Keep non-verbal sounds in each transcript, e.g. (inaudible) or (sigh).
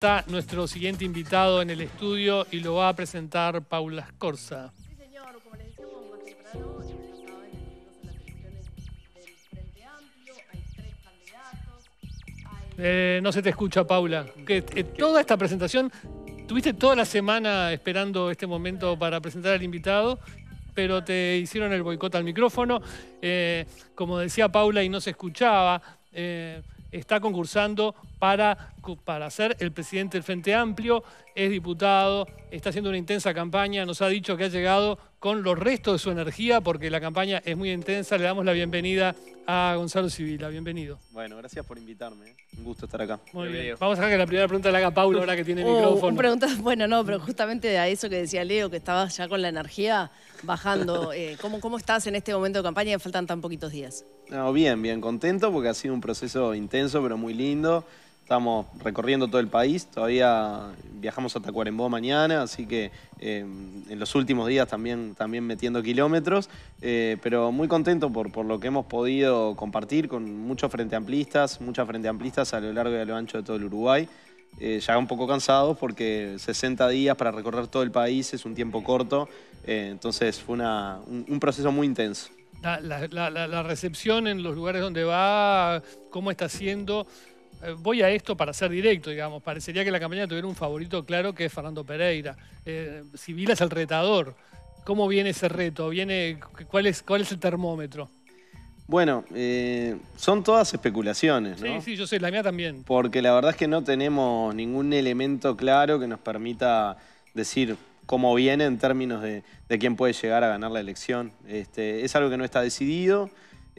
Está nuestro siguiente invitado en el estudio y lo va a presentar Paula Scorza. Sí, señor, como les decíamos más temprano, el domingo son las elecciones del Frente Amplio, hay tres candidatos, hay... Eh, no se te escucha, Paula. Que, eh, toda esta presentación, tuviste toda la semana esperando este momento para presentar al invitado, pero te hicieron el boicot al micrófono. Eh, como decía Paula y no se escuchaba, eh, está concursando para, para ser el presidente del Frente Amplio, es diputado, está haciendo una intensa campaña, nos ha dicho que ha llegado con los restos de su energía porque la campaña es muy intensa. Le damos la bienvenida a Gonzalo Civila. Bienvenido. Bueno, gracias por invitarme. Un gusto estar acá. Muy bien. Vamos a dejar que la primera pregunta la haga Paula ahora que tiene Oh, micrófono. un pregunta- bueno, no, pero justamente a eso que decía Leo, que estabas ya con la energía bajando. (laughs) eh, ¿cómo, ¿Cómo estás en este momento de campaña que faltan tan poquitos días? No, bien, bien contento porque ha sido un proceso intenso pero muy lindo. Estamos recorriendo todo el país, todavía viajamos a Tacuarembó mañana, así que eh, en los últimos días también, también metiendo kilómetros, eh, pero muy contento por, por lo que hemos podido compartir con muchos frente amplistas, muchas frente amplistas a lo largo y a lo ancho de todo el Uruguay. Eh, ya un poco cansados porque 60 días para recorrer todo el país es un tiempo corto, entonces fue una- un- proceso muy intenso. La- la recepción en los lugares donde va, cómo está siendo. Eh, voy a esto para ser directo, digamos. Parecería que la campaña tuviera un favorito claro que es Fernando Pereira. Eh, Sibila es el retador. ¿Cómo viene ese reto? ¿Viene, cuál, es, ¿Cuál es el termómetro? Bueno, eh, son todas especulaciones, ¿no? Sí, sí, yo sé, la mía también. Porque la verdad es que no tenemos ningún elemento claro que nos permita decir cómo viene en términos de, de quién puede llegar a ganar la elección. Este, es algo que no está decidido.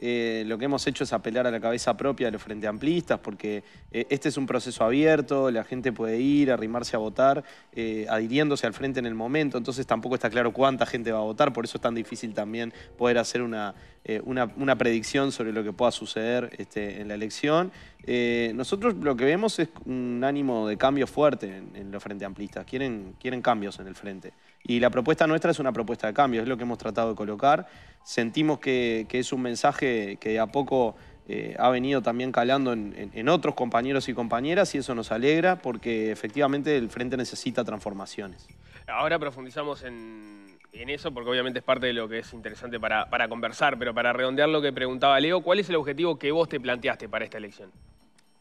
Eh, lo que hemos hecho es apelar a la cabeza propia de los frente amplistas, porque eh, este es un proceso abierto, la gente puede ir, arrimarse a votar, eh, adhiriéndose al frente en el momento, entonces tampoco está claro cuánta gente va a votar, por eso es tan difícil también poder hacer una, una, predicción sobre lo que pueda suceder este, en la elección. Nosotros lo que vemos es un ánimo de cambio fuerte en, en los frente amplistas, quieren, quieren cambios en el frente. Y la propuesta nuestra es una propuesta de cambio, es lo que hemos tratado de colocar. Sentimos que, que es un mensaje que de a poco eh, ha venido también calando en, en- en otros compañeros y compañeras y eso nos alegra porque efectivamente el frente necesita transformaciones. Ahora profundizamos en, en eso porque obviamente es parte de lo que es interesante para, para conversar, pero para redondear lo que preguntaba Leo, ¿cuál es el objetivo que vos te planteaste para esta elección?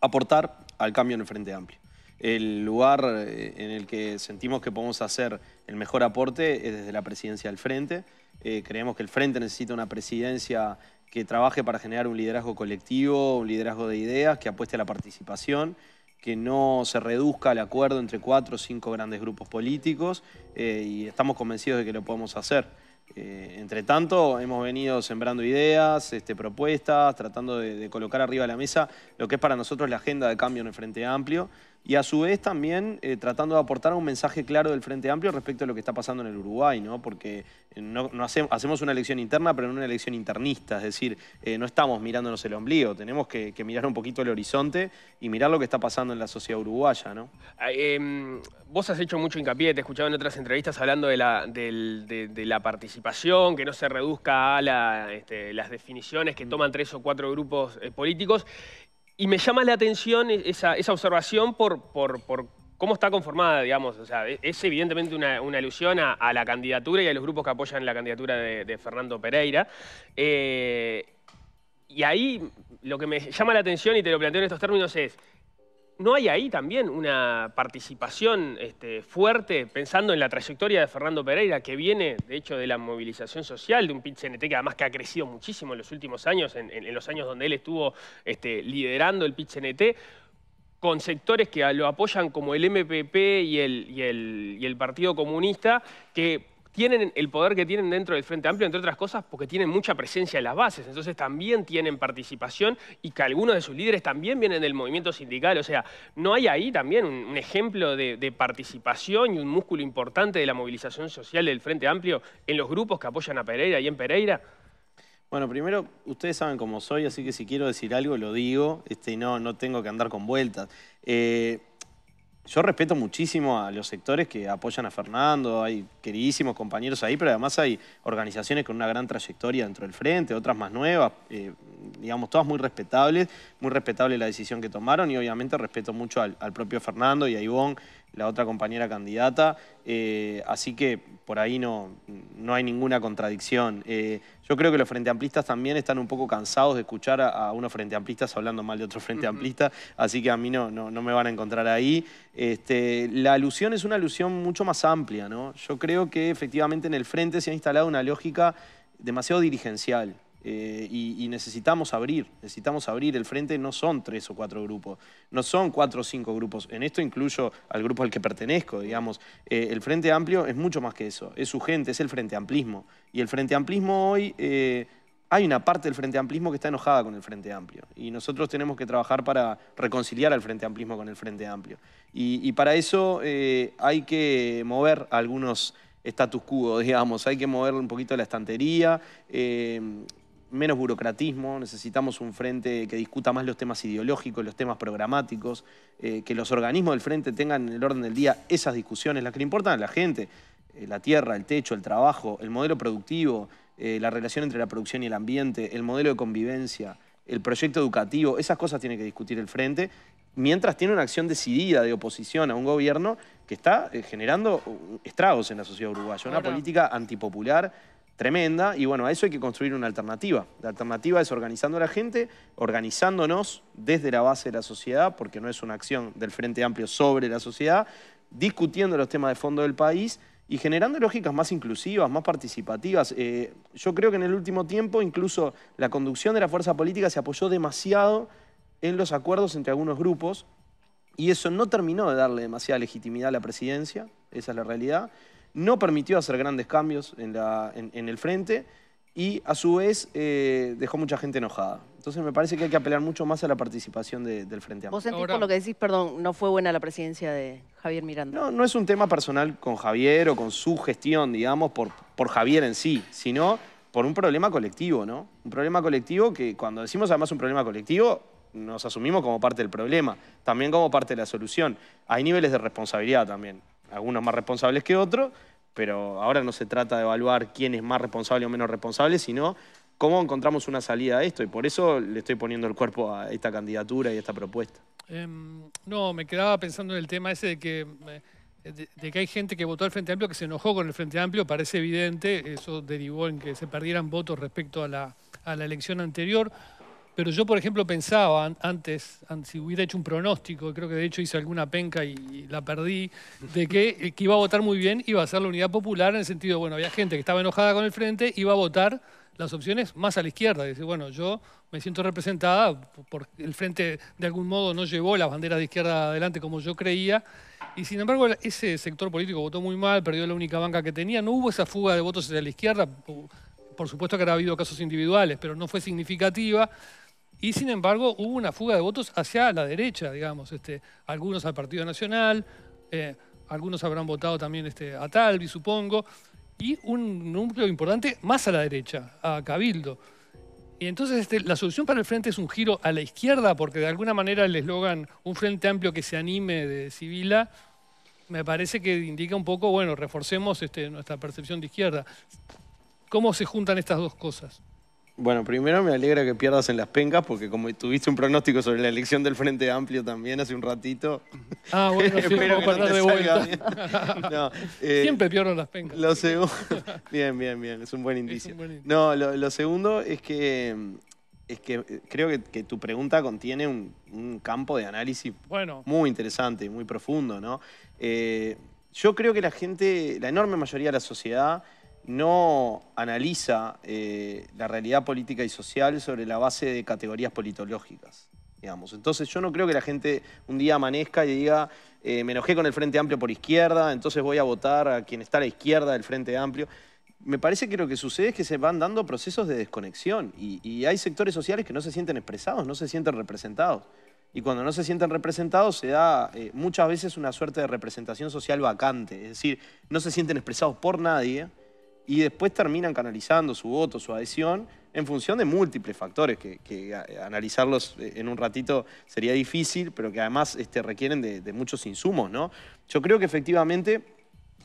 aportar al cambio en el Frente Amplio. El lugar eh, en el que sentimos que podemos hacer el mejor aporte es desde la presidencia del Frente. Eh, creemos que el Frente necesita una presidencia que trabaje para generar un liderazgo colectivo, un liderazgo de ideas, que apueste a la participación, que no se reduzca al acuerdo entre cuatro o cinco grandes grupos políticos eh, y estamos convencidos de que lo podemos hacer. Entre tanto, hemos venido sembrando ideas, este, propuestas, tratando de, de colocar arriba de la mesa lo que es para nosotros la agenda de cambio en el Frente Amplio y a su vez también eh, tratando de aportar un mensaje claro del Frente Amplio respecto a lo que está pasando en el Uruguay, ¿no? porque eh, no, no hace- hacemos una elección interna, pero no una elección internista, es decir, eh, no estamos mirándonos el ombligo, tenemos que, que mirar un poquito el horizonte y mirar lo que está pasando en la sociedad uruguaya. ¿no? Ah, em, vos has hecho mucho hincapié, te he escuchado en otras entrevistas hablando de la, de, de la participación, que no se reduzca a la, este, las definiciones que toman tres o cuatro grupos políticos. Y me llama la atención e- esa, observación por, cómo está conformada, digamos. O sea, e- es evidentemente una, alusión a, la candidatura y a los grupos que apoyan la candidatura de, de Fernando Pereira. Eh, y ahí lo que me llama la atención, y te lo planteo en estos términos, es, ¿no hay ahí también una participación este, fuerte pensando en la trayectoria de Fernando Pereira, que viene, de hecho, de la movilización social de un PIT-CNT que además que ha crecido muchísimo en los últimos años, en, los años donde él estuvo este, liderando el PIT-CNT, con sectores que lo apoyan como el MPP y el Partido Comunista, que tienen el poder que tienen dentro del Frente Amplio, entre otras cosas, porque tienen mucha presencia en las bases, entonces también tienen participación y que algunos de sus líderes también vienen del movimiento sindical. O sea, ¿no hay ahí también un, ejemplo de, participación y un músculo importante de la movilización social del Frente Amplio en los grupos que apoyan a Pereira y en Pereira? Bueno, primero, ustedes saben cómo soy, así que si quiero decir algo, lo digo, este, no, no tengo que andar con vueltas. Eh, yo respeto muchísimo a los sectores que apoyan a Fernando, hay queridísimos compañeros ahí, pero además hay organizaciones con una gran trayectoria dentro del frente, otras más nuevas, eh, digamos, todas muy respetables, muy respetable la decisión que tomaron y obviamente respeto mucho al, al propio Fernando y a Ivonne la otra compañera candidata, eh, así que por ahí no, no hay ninguna contradicción. Eh, yo creo que los frente amplistas también están un poco cansados de escuchar a, unos frente amplistas hablando mal de otro frente amplista, así que a mí no, no, me van a encontrar ahí. Este, la alusión es una alusión mucho más amplia, ¿no? Yo creo que efectivamente en el frente se ha instalado una lógica demasiado dirigencial. Eh, y, necesitamos abrir, necesitamos abrir. El frente no son tres o cuatro grupos, no son cuatro o cinco grupos. En esto incluyo al grupo al que pertenezco, digamos. Eh, el Frente Amplio es mucho más que eso, es su gente, es el Frente Amplismo. Y el Frente Amplismo hoy, eh, hay una parte del Frente Amplismo que está enojada con el Frente Amplio. Y nosotros tenemos que trabajar para reconciliar al Frente Amplismo con el Frente Amplio. Y, para eso hay que mover algunos status quo, (laughs) digamos, hay que mover un poquito la estantería menos burocratismo, necesitamos un frente que discuta más los temas ideológicos, los temas programáticos, eh, que los organismos del frente tengan en el orden del día esas discusiones, las que le importan a la gente, eh, la tierra, el techo, el trabajo, el modelo productivo, eh, la relación entre la producción y el ambiente, el modelo de convivencia, el proyecto educativo, esas cosas tiene que discutir el frente, mientras tiene una acción decidida de oposición a un gobierno que está generando estragos en la sociedad uruguaya, una política antipopular, tremenda y bueno, a eso hay que construir una alternativa. La alternativa es organizando a la gente, organizándonos desde la base de la sociedad, porque no es una acción del Frente Amplio sobre la sociedad, discutiendo los temas de fondo del país y generando lógicas más inclusivas, más participativas. Eh, yo creo que en el último tiempo incluso la conducción de la fuerza política se apoyó demasiado en los acuerdos entre algunos grupos y eso no terminó de darle demasiada legitimidad a la presidencia, esa es la realidad no permitió hacer grandes cambios en, el frente y a su vez eh, dejó mucha gente enojada. Entonces me parece que hay que apelar mucho más a la participación del Frente Amplio. ¿Vos sentís por lo que decís, perdón, no fue buena la presidencia de Javier Miranda? No, no es un tema personal con Javier o con su gestión, digamos, por, por Javier en sí, sino por un problema colectivo, ¿no? Un problema colectivo que cuando decimos además un problema colectivo, nos asumimos como parte del problema, también como parte de la solución. Hay niveles de responsabilidad también algunos más responsables que otros, pero ahora no se trata de evaluar quién es más responsable o menos responsable, sino cómo encontramos una salida a esto. Y por eso le estoy poniendo el cuerpo a esta candidatura y a esta propuesta. Em, no, me quedaba pensando en el tema ese de que, eh, de, que hay gente que votó al Frente Amplio que se enojó con el Frente Amplio, parece evidente, eso derivó en que se perdieran votos respecto a la, a la elección anterior. Pero yo, por ejemplo, pensaba antes, si hubiera hecho un pronóstico, creo que de hecho hice alguna penca y, la perdí, de que, que, iba a votar muy bien, iba a ser la unidad popular en el sentido, bueno, había gente que estaba enojada con el frente, iba a votar las opciones más a la izquierda. Dice, bueno, yo me siento representada porque el frente de algún modo no llevó las banderas de izquierda adelante como yo creía. Y sin embargo, ese sector político votó muy mal, perdió la única banca que tenía. No hubo esa fuga de votos hacia la izquierda. Por supuesto que ha habido casos individuales, pero no fue significativa. Y sin embargo hubo una fuga de votos hacia la derecha, digamos, este, algunos al Partido Nacional, eh, algunos habrán votado también este, a Talvi, supongo, y un núcleo importante más a la derecha, a Cabildo. Y entonces este, la solución para el frente es un giro a la izquierda, porque de alguna manera el eslogan un frente amplio que se anime de Civila, me parece que indica un poco, bueno, reforcemos este, nuestra percepción de izquierda. ¿Cómo se juntan estas dos cosas? Bueno, primero me alegra que pierdas en las pencas, porque como tuviste un pronóstico sobre la elección del Frente Amplio también hace un ratito. Ah, bueno, (laughs) sí, vamos a de vuelta. (laughs) Eh, Siempre pierdo las pencas. Lo segundo, (laughs) bien, bien, bien, es un buen indicio. No, lo, segundo es que, es que creo que, tu pregunta contiene un, campo de análisis muy interesante y muy profundo, ¿no? Eh, yo creo que la gente, la enorme mayoría de la sociedad no analiza eh, la realidad política y social sobre la base de categorías politológicas. Digamos. Entonces yo no creo que la gente un día amanezca y diga, eh, me enojé con el Frente Amplio por izquierda, entonces voy a votar a quien está a la izquierda del Frente Amplio. Me parece que lo que sucede es que se van dando procesos de desconexión y, hay sectores sociales que no se sienten expresados, no se sienten representados. Y cuando no se sienten representados se da eh, muchas veces una suerte de representación social vacante, es decir, no se sienten expresados por nadie y después terminan canalizando su voto, su adhesión, en función de múltiples factores, que, analizarlos eh, en un ratito sería difícil, pero que además este, requieren de, de muchos insumos, ¿no? Yo creo que efectivamente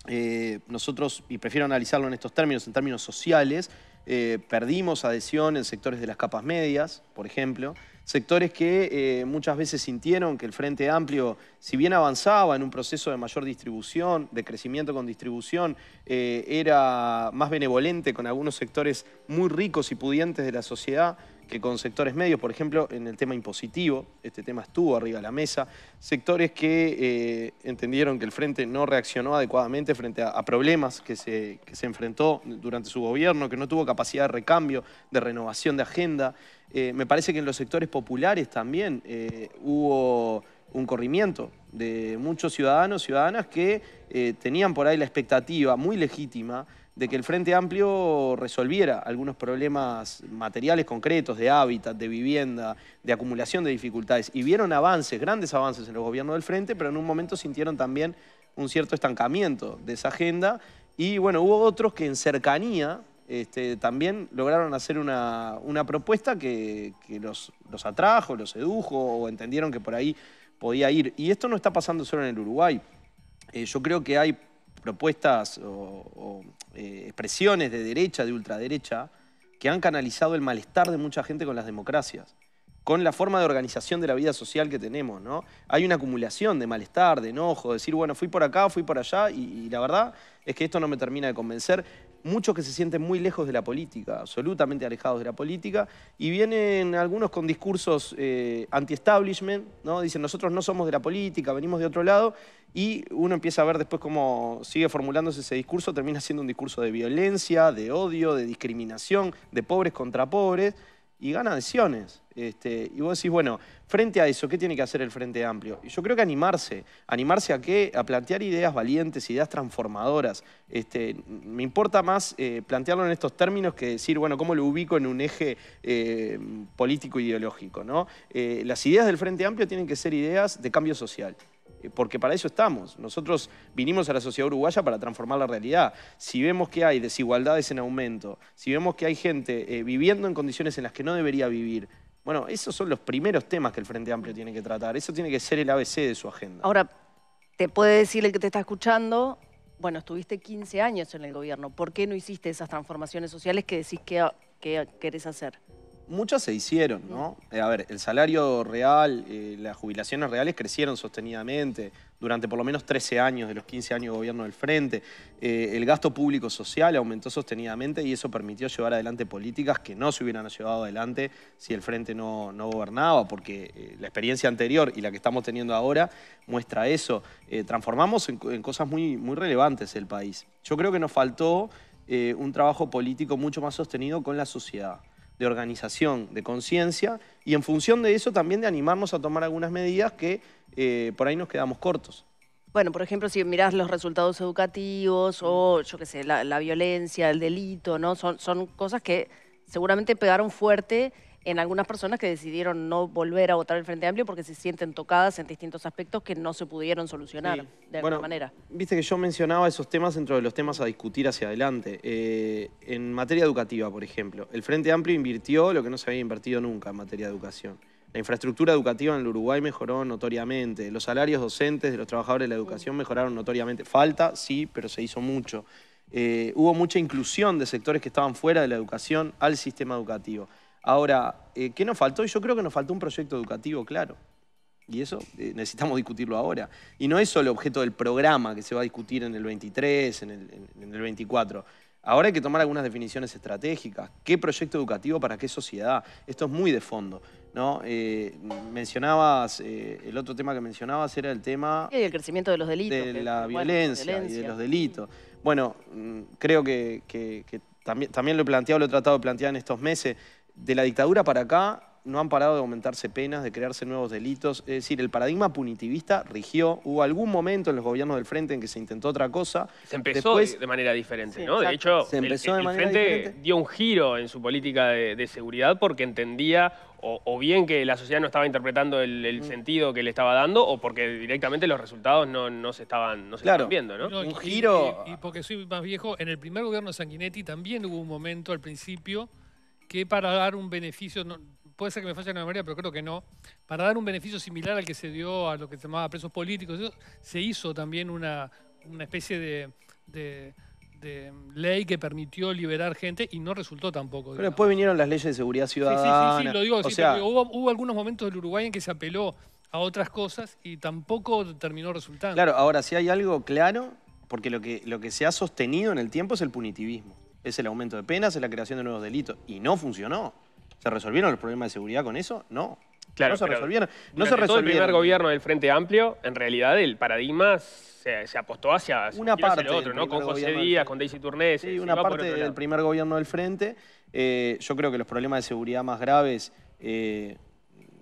eh, nosotros, y prefiero analizarlo en estos términos, en términos sociales, eh, perdimos adhesión en sectores de las capas medias, por ejemplo, sectores que eh, muchas veces sintieron que el Frente Amplio, si bien avanzaba en un proceso de mayor distribución, de crecimiento con distribución, eh, era más benevolente con algunos sectores muy ricos y pudientes de la sociedad que con sectores medios, por ejemplo, en el tema impositivo, este tema estuvo arriba de la mesa, sectores que eh, entendieron que el Frente no reaccionó adecuadamente frente a, problemas que se, que se enfrentó durante su gobierno, que no tuvo capacidad de recambio, de renovación de agenda. Eh, me parece que en los sectores populares también eh, hubo un corrimiento de muchos ciudadanos, ciudadanas que tenían por ahí la expectativa muy legítima de que el Frente Amplio resolviera algunos problemas materiales concretos de hábitat, de vivienda, de acumulación de dificultades. Y vieron avances, grandes avances en el gobierno del Frente, pero en un momento sintieron también un cierto estancamiento de esa agenda. Y bueno, hubo otros que en cercanía este, también lograron hacer una, una propuesta que, que los, los atrajo, los sedujo o entendieron que por ahí podía ir. Y esto no está pasando solo en el Uruguay. Eh, yo creo que hay propuestas o, eh, expresiones de derecha, de ultraderecha, que han canalizado el malestar de mucha gente con las democracias, con la forma de organización de la vida social que tenemos, ¿no? Hay una acumulación de malestar, de enojo, de decir, bueno, fui por acá, fui por allá, y la verdad es que esto no me termina de convencer. Muchos que se sienten muy lejos de la política, absolutamente alejados de la política, y vienen algunos con discursos eh, anti-establishment, ¿no? Dicen, nosotros no somos de la política, venimos de otro lado, y uno empieza a ver después cómo sigue formulándose ese discurso, termina siendo un discurso de violencia, de odio, de discriminación, de pobres contra pobres, y gana adhesiones. Este, y vos decís, bueno, frente a eso, ¿qué tiene que hacer el Frente Amplio? Y yo creo que animarse, animarse a qué? A plantear ideas valientes, ideas transformadoras. Este, me importa más eh, plantearlo en estos términos que decir, bueno, ¿cómo lo ubico en un eje eh, político-ideológico? ¿no? Eh, las ideas del Frente Amplio tienen que ser ideas de cambio social porque para eso estamos. Nosotros vinimos a la sociedad uruguaya para transformar la realidad. Si vemos que hay desigualdades en aumento, si vemos que hay gente eh, viviendo en condiciones en las que no debería vivir, bueno, esos son los primeros temas que el Frente Amplio tiene que tratar. Eso tiene que ser el ABC de su agenda. Ahora, te puede decir el que te está escuchando, bueno, estuviste 15 años en el gobierno, ¿por qué no hiciste esas transformaciones sociales que decís que, que querés hacer? Muchas se hicieron, ¿no? Eh, a ver, el salario real, eh, las jubilaciones reales crecieron sostenidamente durante por lo menos 13 años de los 15 años de gobierno del Frente. Eh, el gasto público social aumentó sostenidamente y eso permitió llevar adelante políticas que no se hubieran llevado adelante si el Frente no, gobernaba, porque la experiencia anterior y la que estamos teniendo ahora muestra eso. Transformamos en, en cosas muy, muy relevantes el país. Yo creo que nos faltó un trabajo político mucho más sostenido con la sociedad de organización, de conciencia, y en función de eso también de animarnos a tomar algunas medidas que eh, por ahí nos quedamos cortos. Bueno, por ejemplo, si mirás los resultados educativos o, yo qué sé, la, la violencia, el delito, ¿no? Son, son cosas que seguramente pegaron fuerte en algunas personas que decidieron no volver a votar el Frente Amplio porque se sienten tocadas en distintos aspectos que no se pudieron solucionar Sí. de Bueno, alguna manera. Viste que yo mencionaba esos temas dentro de los temas a discutir hacia adelante. Eh, en materia educativa, por ejemplo, el Frente Amplio invirtió lo que no se había invertido nunca en materia de educación. La infraestructura educativa en el Uruguay mejoró notoriamente. Los salarios docentes de los trabajadores de la educación mejoraron notoriamente. Falta, sí, pero se hizo mucho. Eh, hubo mucha inclusión de sectores que estaban fuera de la educación al sistema educativo. Ahora, eh, ¿qué nos faltó? Y yo creo que nos faltó un proyecto educativo claro. Y eso eh, necesitamos discutirlo ahora. Y no es solo objeto del programa que se va a discutir en el 23, en el, en- en el 24. Ahora hay que tomar algunas definiciones estratégicas. ¿Qué proyecto educativo para qué sociedad? Esto es muy de fondo. ¿no? Eh, mencionabas, eh, el otro tema que mencionabas era el tema Y el crecimiento de los delitos. de la bueno, violencia, y de los delitos. Bueno, mm, creo que, que- que también, también lo he planteado, lo he tratado de plantear en estos meses. De la dictadura para acá no han parado de aumentarse penas, de crearse nuevos delitos. Es decir, el paradigma punitivista rigió. Hubo algún momento en los gobiernos del Frente en que se intentó otra cosa. Se empezó Después- de manera diferente, Sí, ¿no? De hecho, Se el- empezó el, de manera Frente diferente. dio un giro en su política de, de seguridad porque entendía o, o bien que la sociedad no estaba interpretando el, el sentido que le estaba dando o porque directamente los resultados no, no se estaban, no se Claro. estaban viendo, ¿no? No, Un y- giro- Y, y porque soy más viejo, en el primer gobierno de Sanguinetti también hubo un momento al principio que para dar un beneficio, no- puede ser que me falle la memoria, pero creo que no, para dar un beneficio similar al que se dio a lo que se llamaba presos políticos, se hizo también una, una especie de, de- de ley que permitió liberar gente y no resultó tampoco. Pero digamos. después vinieron las leyes de seguridad Sí, sí, ciudadana. sí, sí, lo digo, o sí, sea, digo, hubo, hubo algunos momentos del Uruguay en que se apeló a otras cosas y tampoco terminó resultando. Claro, ahora si hay algo claro, porque lo que, lo que se ha sostenido en el tiempo es el punitivismo. Es el aumento de penas, es la creación de nuevos delitos. Y no funcionó. ¿Se resolvieron los problemas de seguridad con eso? No. Claro, no se resolvieron. No se todo el resolvieron. primer gobierno del Frente Amplio, en realidad el paradigma se, se apostó hacia, hacia Una hacia parte lo otro, ¿no? Con José Díaz, con Daisy Turnés. Sí, se una parte del primer gobierno del Frente. Eh, yo creo que los problemas de seguridad más graves eh,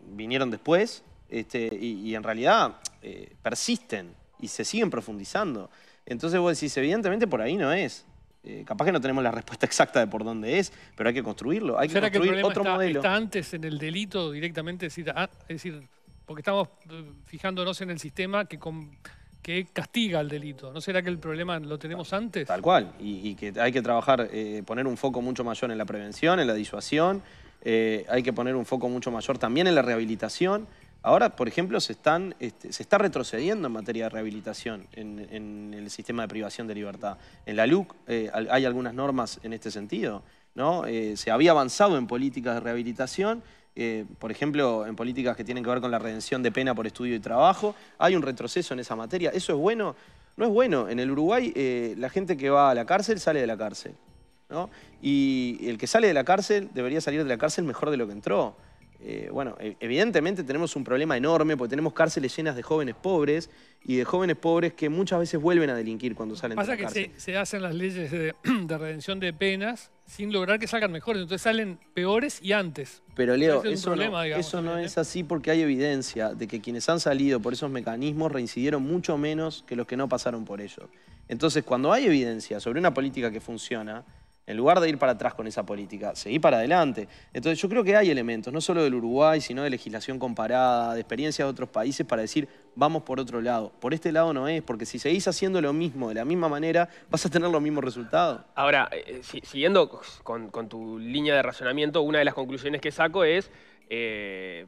vinieron después este, y, y en realidad eh, persisten y se siguen profundizando. Entonces vos decís, evidentemente por ahí no es. Eh, capaz que no tenemos la respuesta (laughs) exacta de por dónde es, pero hay que construirlo. Hay que ¿Será que el construir otro está, modelo. está antes en el delito directamente? Es decir, ah, es decir, porque estamos eh, fijándonos en el sistema que, con- que castiga el delito. ¿No será que el problema lo tenemos antes? Tal cual, y, y que hay que trabajar, eh, poner un foco mucho mayor en la prevención, en la disuasión, eh, hay que poner un foco mucho mayor también en la rehabilitación. Ahora, por ejemplo, este, se está retrocediendo en materia de rehabilitación en, el sistema de privación de libertad. En la LUC eh, hay algunas normas en este sentido. ¿no? Eh, se había avanzado en políticas de rehabilitación, eh, por ejemplo, en políticas que tienen que ver con la redención de pena por estudio y trabajo. Hay un retroceso en esa materia. ¿Eso es bueno? No es bueno. En el Uruguay, la gente que va a la cárcel sale de la cárcel. ¿no? Y el que sale de la cárcel debería salir de la cárcel mejor de lo que entró. Eh, bueno, e- evidentemente tenemos un problema enorme porque tenemos cárceles llenas de jóvenes pobres y de jóvenes pobres que muchas veces vuelven a delinquir cuando salen Pasa de la que cárcel. se, se hacen las leyes de, (clears throat) de redención de penas sin lograr que salgan mejores, entonces salen peores y antes. Pero Leo, eso, problema, no, digamos, eso no es así porque hay evidencia de que quienes han salido por esos mecanismos reincidieron mucho menos que los que no pasaron por ellos. Entonces, cuando hay evidencia sobre una política que funciona, en lugar de ir para atrás con esa política, seguir para adelante. Entonces, yo creo que hay elementos, no solo del Uruguay, sino de legislación comparada, de experiencias de otros países, para decir, vamos por otro lado. Por este lado no es, porque si seguís haciendo lo mismo de la misma manera, vas a tener los mismos resultados. Ahora, eh, si- siguiendo con, con tu línea de razonamiento, una de las conclusiones que saco es, eh,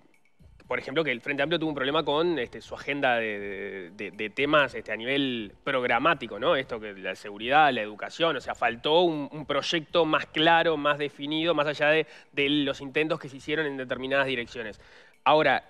por ejemplo, que el Frente Amplio tuvo un problema con este, su agenda de, temas este, a nivel programático, ¿no? Esto que la seguridad, la educación, o sea, faltó un, proyecto más claro, más definido, más allá de, los intentos que se hicieron en determinadas direcciones. Ahora,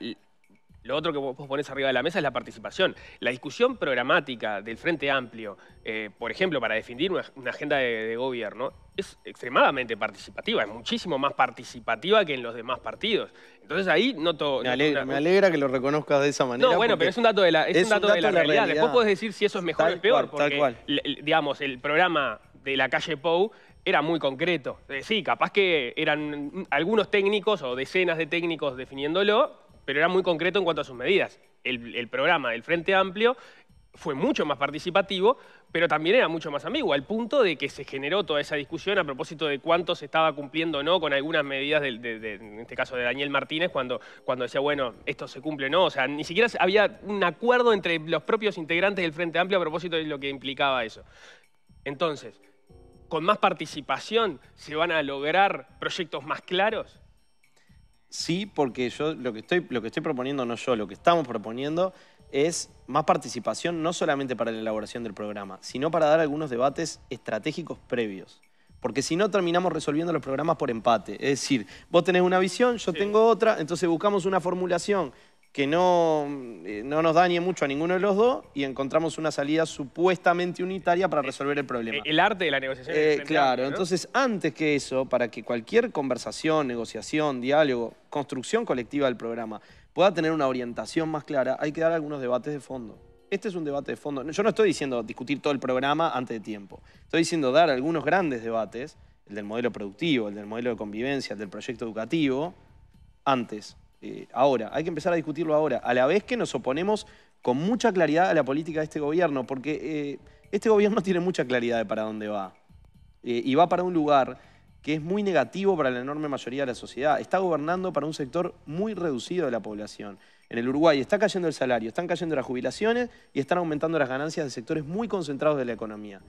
lo otro que vos pones arriba de la mesa es la participación. La discusión programática del Frente Amplio, eh, por ejemplo, para definir una, una agenda de, de gobierno, es extremadamente participativa, es muchísimo más participativa que en los demás partidos. Entonces ahí noto... Me alegra, una- me alegra que lo reconozcas de esa manera. no, bueno, pero es un dato de la, es un dato de la realidad. Después podés decir si eso es mejor o Tal peor, cual, tal porque, cual. digamos, el programa de la calle Pou era muy concreto. Sí, capaz que eran algunos técnicos o decenas de técnicos definiéndolo, pero era muy concreto en cuanto a sus medidas. El, programa del Frente Amplio fue mucho más participativo, pero también era mucho más ambiguo, al punto de que se generó toda esa discusión a propósito de cuánto se estaba cumpliendo o no con algunas medidas, de- en este caso de Daniel Martínez, cuando, cuando decía, bueno, esto se cumple o no. O sea, ni siquiera había un acuerdo entre los propios integrantes del Frente Amplio a propósito de lo que implicaba eso. Entonces, con más participación se van a lograr proyectos más claros. Sí, porque yo lo que, estoy, lo que estoy proponiendo, no yo, lo que estamos proponiendo es más participación no solamente para la elaboración del programa, sino para dar algunos debates estratégicos previos. Porque si no, terminamos resolviendo los programas por empate. Es decir, vos tenés una visión, yo tengo otra, entonces buscamos una formulación que no, eh, no nos dañe mucho a ninguno de los dos y encontramos una salida supuestamente unitaria para resolver el problema. El arte de la negociación. Eh, claro, entonces antes que eso, para que cualquier conversación, negociación, diálogo, construcción colectiva del programa pueda tener una orientación más clara, hay que dar algunos debates de fondo. Este es un debate de fondo. Yo no estoy diciendo discutir todo el programa antes de tiempo. Estoy diciendo dar algunos grandes debates, el del modelo productivo, el del modelo de convivencia, el del proyecto educativo, antes, eh, ahora, hay que empezar a discutirlo ahora, a la vez que nos oponemos con mucha claridad a la política de este gobierno, porque eh, este gobierno (laughs) tiene mucha claridad de para dónde va. Eh, y va para un lugar que es muy negativo para la enorme mayoría de la sociedad. Está gobernando para un sector muy reducido de la población. En el Uruguay está cayendo el salario, están cayendo las jubilaciones y están aumentando las ganancias de sectores muy concentrados de la economía.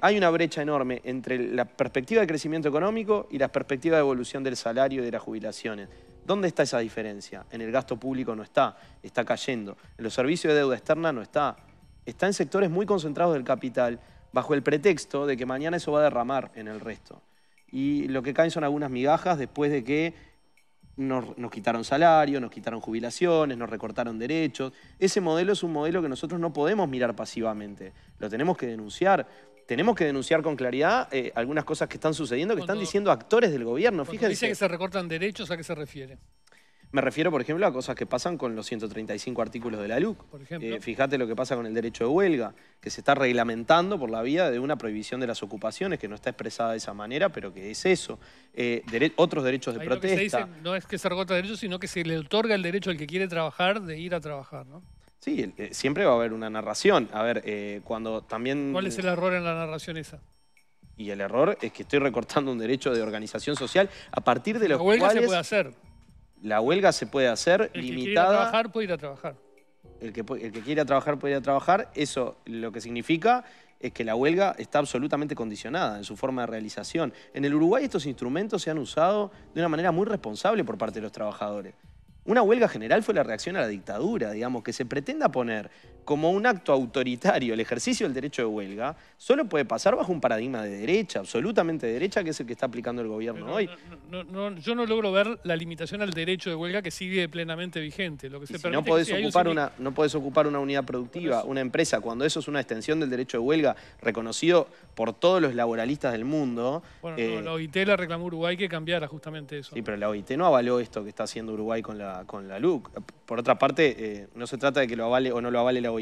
Hay una brecha enorme entre la perspectiva de crecimiento económico y la perspectiva de evolución del salario y de las jubilaciones. ¿Dónde está esa diferencia? En el gasto público no está, está cayendo. En los servicios de deuda externa no está. Está en sectores muy concentrados del capital, bajo el pretexto de que mañana eso va a derramar en el resto. Y lo que caen son algunas migajas después de que nos, nos quitaron salario, nos quitaron jubilaciones, nos recortaron derechos. Ese modelo es un modelo que nosotros no podemos mirar pasivamente. Lo tenemos que denunciar. Tenemos que denunciar con claridad eh, algunas cosas que están sucediendo, que están diciendo actores del gobierno. Fíjense. dice que se recortan derechos, ¿a qué se refiere? Me refiero, por ejemplo, a cosas que pasan con los 135 artículos de la LUC. Por ejemplo. Eh, fíjate lo que pasa con el derecho de huelga, que se está reglamentando por la vía de una prohibición de las ocupaciones, que no está expresada de esa manera, pero que es eso. Eh, dere- otros derechos de Ahí lo que se protesta. dice no es que se recorta derechos, sino que se le otorga el derecho al que quiere trabajar de ir a trabajar, ¿no? Sí, eh, siempre va a haber una narración. A ver, eh, cuando también... ¿Cuál es el error en la narración esa? Y el error es que estoy recortando un derecho de organización social a partir de La los huelga se puede hacer. la huelga se puede hacer El que quiere ir a limitada. trabajar puede ir a trabajar. el que, el que quiera trabajar puede ir a trabajar, eso lo que significa es que la huelga está absolutamente condicionada en su forma de realización. En el Uruguay estos instrumentos se han usado de una manera muy responsable por parte de los trabajadores. Una huelga general fue la reacción a la dictadura, digamos, que se pretenda poner como un acto autoritario el ejercicio del derecho de huelga, solo puede pasar bajo un paradigma de derecha, absolutamente de derecha, que es el que está aplicando el gobierno Pero hoy. no- no- no- yo no logro ver la limitación al derecho de huelga que sigue plenamente vigente. Lo que Y se si permite no que podés, un ocupar una, no podés ocupar una unidad productiva, una empresa, cuando eso es una extensión del derecho de huelga reconocido por todos los laboralistas del mundo. Bueno, eh, no, la OIT le reclamó Uruguay que cambiara justamente eso. Sí, pero la OIT no avaló esto que está haciendo Uruguay con la, con la LUC. Por otra parte, eh, no se trata de que lo avale o no lo avale la OIT,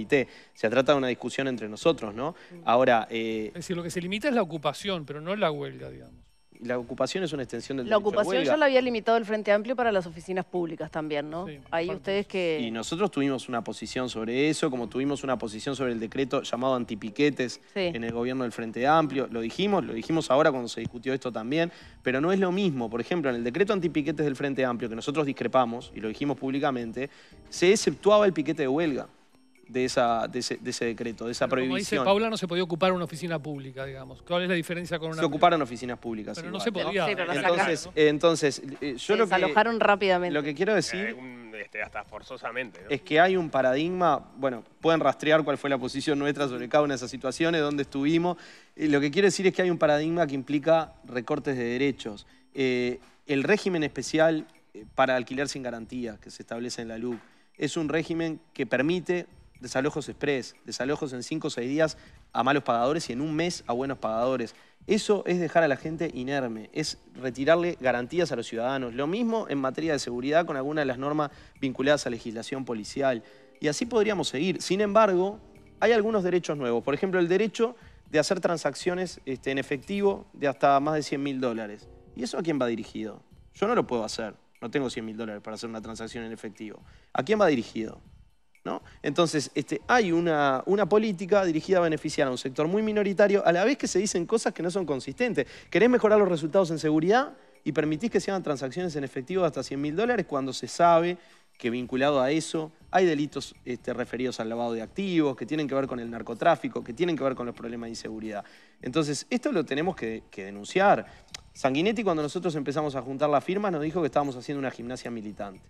se trata de una discusión entre nosotros, ¿no? Ahora, eh, Es decir, lo que se limita es la ocupación, pero no la huelga, digamos. la ocupación es una extensión del La ocupación ya la había limitado el Frente Amplio para las oficinas públicas también, ¿no? Sí, Ahí ustedes que... Y nosotros tuvimos una posición sobre eso, como tuvimos una posición sobre el decreto llamado antipiquetes Sí. en el gobierno del Frente Amplio. Lo dijimos, lo dijimos ahora cuando se discutió esto también, pero no es lo mismo. Por ejemplo, en el decreto antipiquetes del Frente Amplio, que nosotros discrepamos, y lo dijimos públicamente, se exceptuaba el piquete de huelga de, esa, de, ese, de ese decreto, de esa Pero Como dice prohibición. Paula, no se podía ocupar una oficina pública, digamos. ¿Cuál es la diferencia con una... se ocuparon oficinas públicas. Pero no se podía. Sí, pero Entonces, eh, entonces eh, yo se lo que, desalojaron rápidamente. lo que quiero Eh, decir... un- este, hasta forzosamente. ¿no? es que hay un paradigma, bueno, pueden rastrear cuál fue la posición nuestra sobre cada una de esas situaciones, dónde estuvimos. Y lo que quiero decir es que hay un paradigma que implica recortes de derechos. Eh, el régimen especial para alquiler sin garantía que se establece en la LUC es un régimen que permite desalojos express, desalojos en cinco o seis días a malos pagadores y en un mes a buenos pagadores. Eso es dejar a la gente inerme, es retirarle garantías a los ciudadanos. Lo mismo en materia de seguridad con algunas de las normas vinculadas a legislación policial. Y así podríamos seguir. Sin embargo, hay algunos derechos nuevos. Por ejemplo, el derecho de hacer transacciones este, en efectivo de hasta más de 100 mil dólares. ¿Y eso a quién va dirigido? Yo no lo puedo hacer. No tengo 100 mil dólares para hacer una transacción en efectivo. ¿A quién va dirigido? ¿No? Entonces, este, hay una, política dirigida a beneficiar a un sector muy minoritario, a la vez que se dicen cosas que no son consistentes. ¿Querés mejorar los resultados en seguridad y permitís que se hagan transacciones en efectivo hasta 100 mil dólares cuando se sabe que vinculado a eso hay delitos este, referidos al lavado de activos, que tienen que ver con el narcotráfico, que tienen que ver con los problemas de inseguridad? Entonces, esto lo tenemos que, que denunciar. Sanguinetti, cuando nosotros empezamos a juntar las firmas, nos dijo que estábamos haciendo una gimnasia militante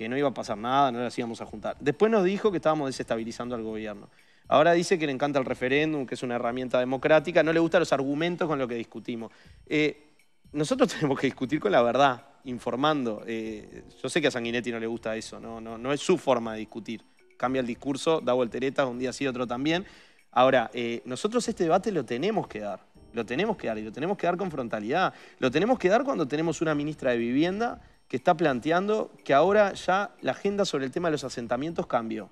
que no iba a pasar nada, no las íbamos a juntar. Después nos dijo que estábamos desestabilizando al gobierno. Ahora dice que le encanta el referéndum, que es una herramienta democrática, no le gustan los argumentos con los que discutimos. Eh, nosotros (laughs) tenemos que discutir con la verdad, informando. Eh, yo sé que a Sanguinetti no le gusta eso, no, no, no es su forma de discutir. Cambia el discurso, da volteretas, un día sí, otro también. Ahora, eh, nosotros este debate lo tenemos que dar, lo tenemos que dar y lo tenemos que dar con frontalidad. Lo tenemos que dar cuando tenemos una ministra de Vivienda que está planteando que ahora ya la agenda sobre el tema de los asentamientos cambió.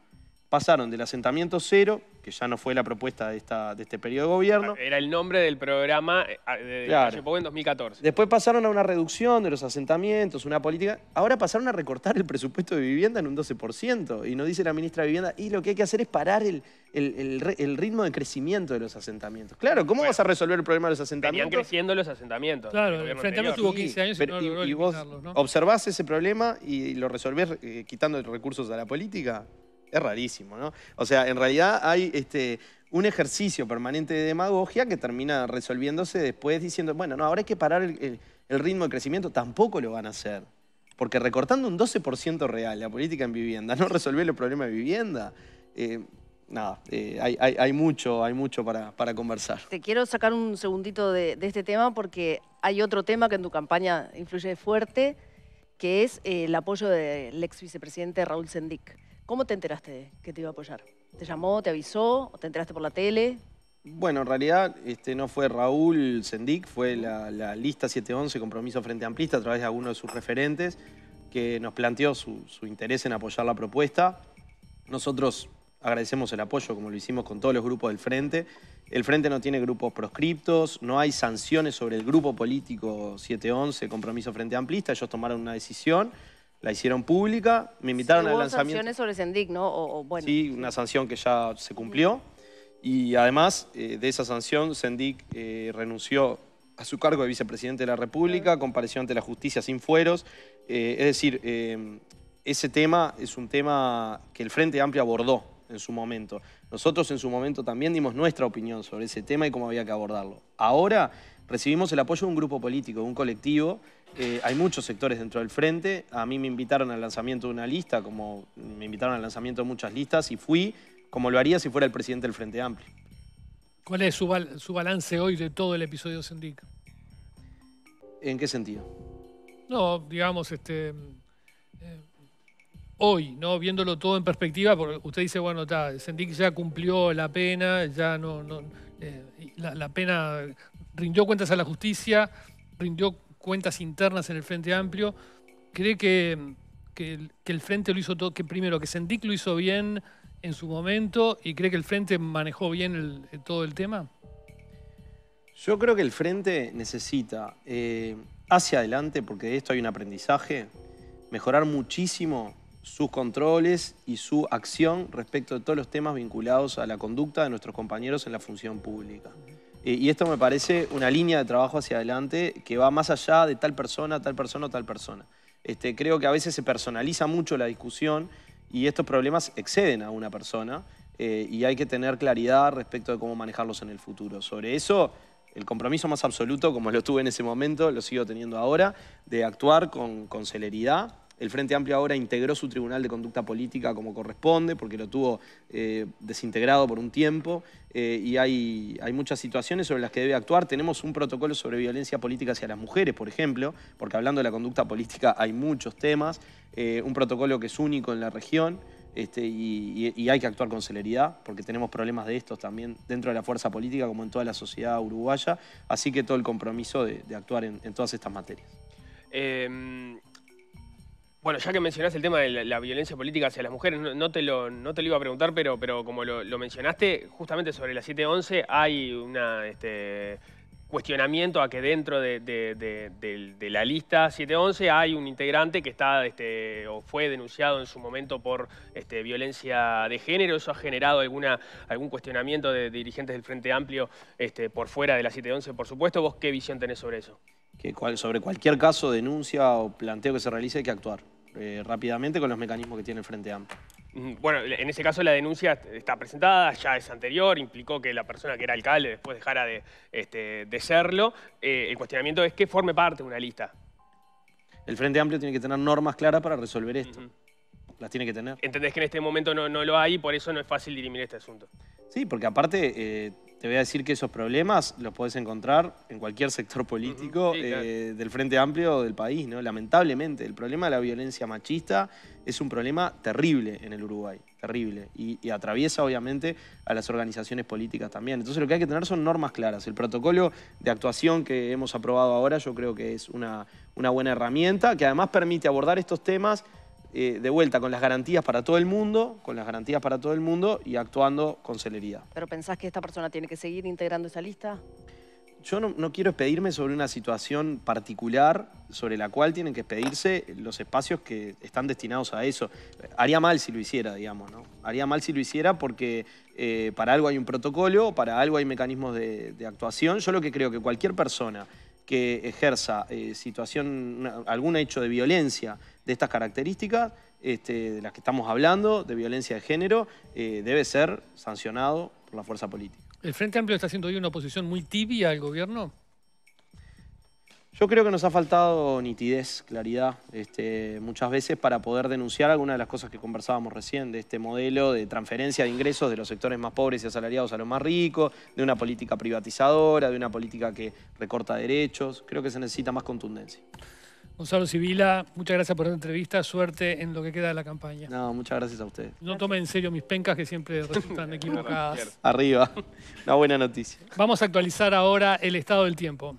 Pasaron del asentamiento cero, que ya no fue la propuesta de, esta, de este periodo de gobierno, Era el nombre del programa eh, de Claro. Calle en 2014. Después pasaron a una reducción de los asentamientos, una política. Ahora pasaron a recortar el presupuesto de vivienda en un 12%. Y nos dice la ministra de Vivienda, y lo que hay que hacer es parar el, el- el re- el ritmo de crecimiento de los asentamientos. Claro, ¿cómo Bueno, vas a resolver el problema de los Venían asentamientos? creciendo los asentamientos. Claro, el Frente tuvo 15 años y pero- no logró y vos ¿no? observás ese problema y lo resolvés eh, quitando recursos a la política. Es rarísimo, ¿no? O sea, en realidad hay este, un ejercicio permanente de demagogia que termina resolviéndose después diciendo, bueno, no, ahora hay que parar el, el- el ritmo de crecimiento. Tampoco lo van a hacer. Porque recortando un 12% real la política en vivienda, no resolver los problemas de vivienda. eh, nada, eh, hay, hay- hay mucho, hay mucho para, para conversar. Te quiero sacar un segundito de, de este tema porque hay otro tema que en tu campaña influye fuerte, que es eh, el apoyo del ex vicepresidente Raúl Sendic. ¿Cómo te enteraste de que te iba a apoyar? ¿Te llamó, te avisó o te enteraste por la tele? Bueno, en realidad este, no fue Raúl Sendic, fue la, lista 711, Compromiso Frente Amplista, a través de alguno de sus referentes, que nos planteó su, su interés en apoyar la propuesta. Nosotros agradecemos el apoyo, como lo hicimos con todos los grupos del Frente. El Frente no tiene grupos proscriptos, no hay sanciones sobre el grupo político 711, Compromiso Frente Amplista. Ellos tomaron una decisión, la hicieron pública, me invitaron Sí, al hubo lanzamiento. sanciones sobre Sendic, ¿no? O, o, bueno, Sí, una sanción que ya se cumplió. Y además eh, de esa sanción, Sendic eh, renunció a su cargo de vicepresidente de la República, compareció ante la justicia sin fueros. Eh, es decir, ese tema es un tema que el Frente Amplio abordó en su momento. Nosotros en su momento también dimos nuestra opinión sobre ese tema y cómo había que abordarlo. Ahora recibimos el apoyo de un grupo político, de un colectivo. Eh, hay muchos sectores dentro del Frente. A mí me invitaron al lanzamiento de una lista, como me invitaron al lanzamiento de muchas listas, y fui como lo haría si fuera el presidente del Frente Amplio. ¿Cuál es su, bal- su balance hoy de todo el episodio Sendic? ¿En qué sentido? No, digamos, este, eh, hoy, ¿no? Viéndolo todo en perspectiva, porque usted dice, bueno, está, Sendic ya cumplió la pena, ya no, no eh, la pena rindió cuentas a la justicia, rindió cuentas internas en el Frente Amplio. ¿Cree que, que, el- Frente lo hizo todo, que primero, que Sendic lo hizo bien en su momento y cree que el Frente manejó bien todo el tema? Yo creo que el Frente necesita, eh, hacia adelante, porque de esto hay un aprendizaje, mejorar muchísimo sus controles y su acción respecto de todos los temas vinculados a la conducta de nuestros compañeros en la función pública. Eh, y esto me parece una línea de trabajo hacia adelante que va más allá de tal persona, tal persona o tal persona. Este, creo que a veces se personaliza mucho la discusión y estos problemas exceden a una persona eh, y hay que tener claridad respecto de cómo manejarlos en el futuro. Sobre eso, el compromiso más absoluto, como lo tuve en ese momento, lo sigo teniendo ahora, de actuar con, con celeridad. El Frente Amplio ahora integró su Tribunal de Conducta Política como corresponde, porque lo tuvo eh, desintegrado por un tiempo, eh, y hay, muchas situaciones sobre las que debe actuar. Tenemos un protocolo sobre violencia política hacia las mujeres, por ejemplo, porque hablando de la conducta política hay muchos temas, eh, un protocolo que es único en la región. Este, y, hay que actuar con celeridad, porque tenemos problemas de estos también dentro de la fuerza política, como en toda la sociedad uruguaya. Así que todo el compromiso de, actuar en, todas estas materias. Eh, bueno, ya que mencionaste el tema de la, violencia política hacia las mujeres, no, te, lo, no te iba a preguntar, pero, pero como lo, mencionaste, justamente sobre la 711 hay una este, cuestionamiento a que dentro de, de- de- de- de la lista 711 hay un integrante que está este, o fue denunciado en su momento por este, violencia de género. Eso ha generado alguna, algún cuestionamiento de dirigentes del Frente Amplio este, por fuera de la 711, por supuesto. ¿Vos qué visión tenés sobre eso? Que cual- sobre cualquier caso, denuncia o planteo que se realice hay que actuar eh, rápidamente con los mecanismos que tiene el Frente Amplio. Mm, Bueno, en ese caso la denuncia está presentada, ya es anterior, implicó que la persona que era alcalde después dejara de, este, de serlo. Eh, el cuestionamiento es que forme parte de una lista. El Frente Amplio tiene que tener normas claras para resolver esto. Las tiene que tener. Entendés que en este momento no, no lo hay y por eso no es fácil dirimir este asunto. Sí, porque aparte eh, te voy a decir que esos problemas los podés encontrar en cualquier sector político Ujú, sí, claro. eh, del Frente Amplio del país, ¿no? Lamentablemente, el problema de la violencia machista es un problema terrible en el Uruguay, terrible, y, y atraviesa obviamente a las organizaciones políticas también. Entonces lo que hay que tener son normas claras. El protocolo de actuación que hemos aprobado ahora yo creo que es una, una buena herramienta que además permite abordar estos temas eh, de vuelta con las garantías para todo el mundo, con las garantías para todo el mundo y actuando con celeridad. ¿Pero pensás que esta persona tiene que seguir integrando esa lista? Yo no, no quiero expedirme sobre una situación particular sobre la cual tienen que expedirse los espacios que están destinados a eso. Haría mal si lo hiciera, digamos, ¿no? Haría mal si lo hiciera porque eh, para algo hay un protocolo, para algo hay mecanismos de, de actuación. Yo lo que creo que cualquier persona que ejerza eh, situación, algún hecho de violencia de estas características, este, de las que estamos hablando, de violencia de género, eh, debe ser sancionado por la fuerza política. ¿El Frente Amplio está haciendo hoy una oposición muy tibia al gobierno? Yo creo que nos ha faltado nitidez, claridad, este, muchas veces para poder denunciar algunas de las cosas que conversábamos recién, de este modelo de transferencia de ingresos de los sectores más pobres y asalariados a los más ricos, de una política privatizadora, de una política que recorta derechos. Creo que se necesita más contundencia. Gonzalo Sibila, muchas gracias por la entrevista. Suerte en lo que queda de la campaña. No, muchas gracias a ustedes. No tomen en serio mis pencas que siempre resultan (laughs) equivocadas. Arriba, una buena noticia. Vamos a actualizar ahora el estado del tiempo.